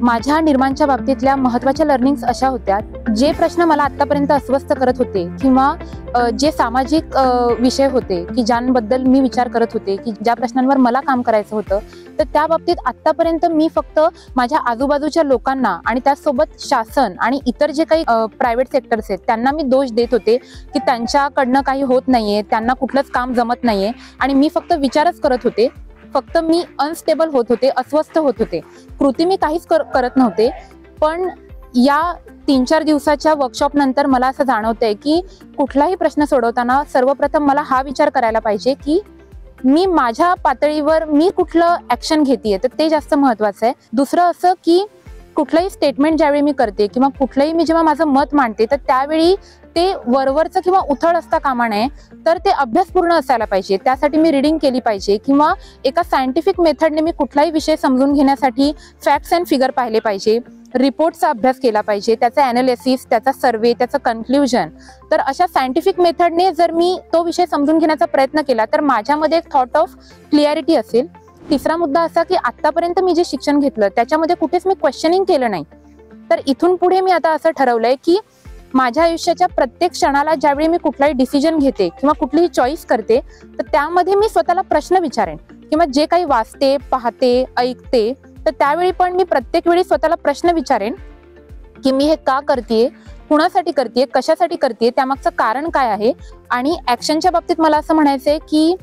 माझ्या निर्माणच्या बाबतीतल्या महत्त्वाच्या लर्निंग्स अशा होत्या जे प्रश्न मला आत्तापर्यंत अस्वस्थ करत होते किंवा जे सामाजिक विषय होते की ज्यांबद्दल मी विचार करत होते की ज्या प्रश्नांवर मला काम करायचं होतं तर त्या बाबतीत आत्तापर्यंत मी फक्त माझ्या आजूबाजूच्या लोकांना आणि त्यासोबत शासन आणि इतर जे काही प्रायव्हेट सेक्टर्स आहेत त्यांना मी दोष देत होते की त्यांच्याकडनं काही होत नाहीये त्यांना कुठलंच काम जमत नाहीये आणि मी फक्त विचारच करत होते फक्त मी अनस्टेबल होत होते अस्वस्थ होत होते. कृती मी काहीच कर- करत नव्हते. पण या तीन चार दिवसाच्या वर्कशॉप नंतर मला असं जाणवतंय की कुठलाही प्रश्न सोडवताना सर्वप्रथम मला हा विचार करायला पाहिजे की मी माझ्या पातळीवर मी कुठलं ऍक्शन घेते तर ते जास्त महत्वाचं आहे. दुसरं असं की कुठलंही स्टेटमेंट ज्यावेळी मी करते किंवा कुठलंही मी जेव्हा माझं मत मांडते तर त्यावेळी ते वरवरचं किंवा उथळ असता कामा नये तर ते अभ्यासपूर्ण असायला पाहिजे. त्यासाठी मी रिडिंग केली पाहिजे किंवा एका सायंटिफिक मेथडने मी कुठलाही विषय समजून घेण्यासाठी फॅक्ट्स अँड फिगर पाहिले पाहिजे. रिपोर्टचा अभ्यास केला पाहिजे त्याचा अनालिसिस त्याचा सर्वे त्याचं कन्क्ल्युजन तर अशा सायंटिफिक मेथडने जर मी तो विषय समजून घेण्याचा प्रयत्न केला तर माझ्यामध्ये एक थॉट ऑफ क्लिअरिटी असेल. तिसरा मुद्दा असा की आतापर्यंत मी जे शिक्षण घेतलं त्याच्यामध्ये कुठेच मी क्वेश्चनिंग केलं नाही. तर इथून पुढे मी आता असं ठरवलंय की माझ्या आयुष्याच्या प्रत्येक क्षणाला ज्यावेळी मी कुठलाही डिसिजन घेते किंवा कुठलीही चॉईस करते तर त्यामध्ये मी स्वतःला प्रश्न विचारेन किंवा जे काही वाचते पाहते ऐकते तर त्यावेळी पण मी प्रत्येक वेळी स्वतःला प्रश्न विचारेन की मी हे का करतेय कुणासाठी करतेय कशासाठी करतेय त्यामागचं कारण काय आहे? आणि ऍक्शनच्या बाबतीत मला असं म्हणायचंय की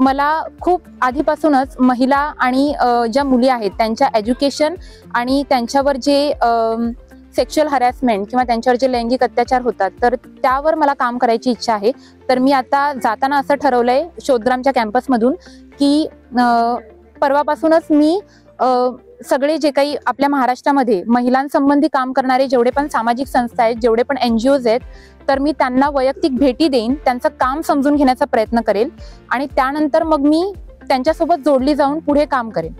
मला खूप आधीपासूनच महिला आणि ज्या मुली आहेत त्यांच्या एज्युकेशन आणि त्यांच्यावर जे सेक्शुअल हरॅसमेंट किंवा त्यांच्यावर जे लैंगिक अत्याचार होतात तर त्यावर मला काम करायची इच्छा आहे. तर मी आता जाताना असं ठरवलं आहे शोधग्रामच्या कॅम्पसमधून की परवापासूनच मी सगळे जे काही आपल्या महाराष्ट्रामध्ये महिलांसंबंधी काम करणारे जेवढे पण सामाजिक संस्था आहेत जेवढे पण एन जी ओज आहेत तर मी त्यांना वैयक्तिक भेटी देईन त्यांचं काम समजून घेण्याचा प्रयत्न करेल आणि त्यानंतर मग मी त्यांच्यासोबत जोडली जाऊन पुढे काम करेन.